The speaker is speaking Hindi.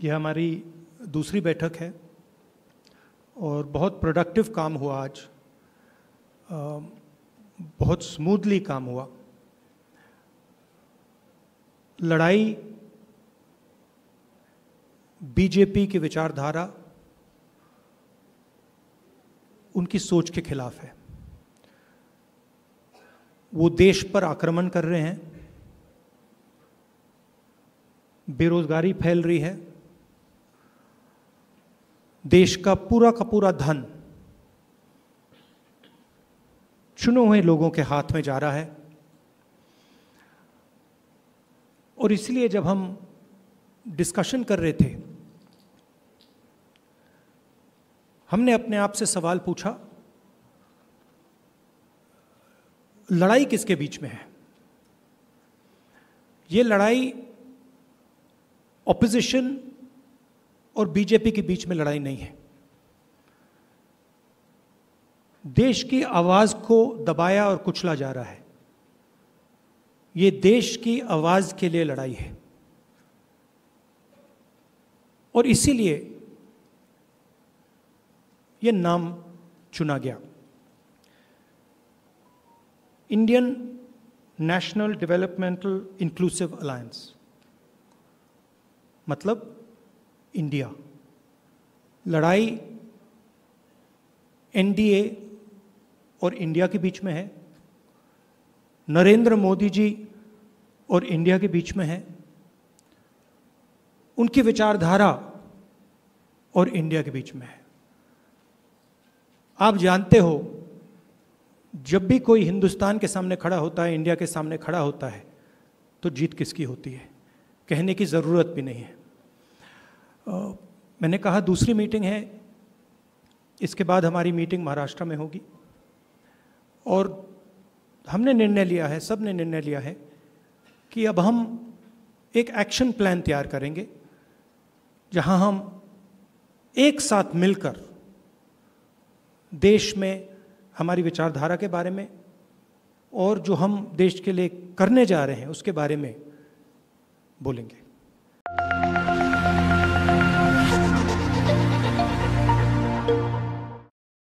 यह हमारी दूसरी बैठक है और बहुत प्रोडक्टिव काम हुआ आज। बहुत स्मूथली काम हुआ। लड़ाई बीजेपी की विचारधारा उनकी सोच के खिलाफ है। वो देश पर आक्रमण कर रहे हैं। बेरोजगारी फैल रही है। देश का पूरा का पूरा धन चुने हुए लोगों के हाथ में जा रहा है। और इसलिए जब हम डिस्कशन कर रहे थे, हमने अपने आप से सवाल पूछा, लड़ाई किसके बीच में है? ये लड़ाई ऑपोजिशन और बीजेपी के बीच में लड़ाई नहीं है। देश की आवाज़ को दबाया और कुचला जा रहा है। ये देश की आवाज़ के लिए लड़ाई है। और इसीलिए यह नाम चुना गया। Indian national developmental inclusive alliance. मतलब इंडिया लड़ाई एनडीए और इंडिया के बीच में है। नरेंद्र मोदी जी और इंडिया के बीच में है। उनकी विचारधारा और इंडिया के बीच में है। आप जानते हो, जब भी कोई हिंदुस्तान के सामने खड़ा होता है इंडिया के सामने खड़ा होता है तो जीत किसकी होती है? कहने की ज़रूरत भी नहीं है। मैंने कहा, दूसरी मीटिंग है, इसके बाद हमारी मीटिंग महाराष्ट्र में होगी। और हमने निर्णय लिया है सबने निर्णय लिया है, कि अब हम एक एक्शन प्लान तैयार करेंगे, जहाँ हम एक साथ मिलकर देश में, हमारी विचारधारा के बारे में, और जो हम देश के लिए करने जा रहे हैं, उसके बारे में बोलेंगे।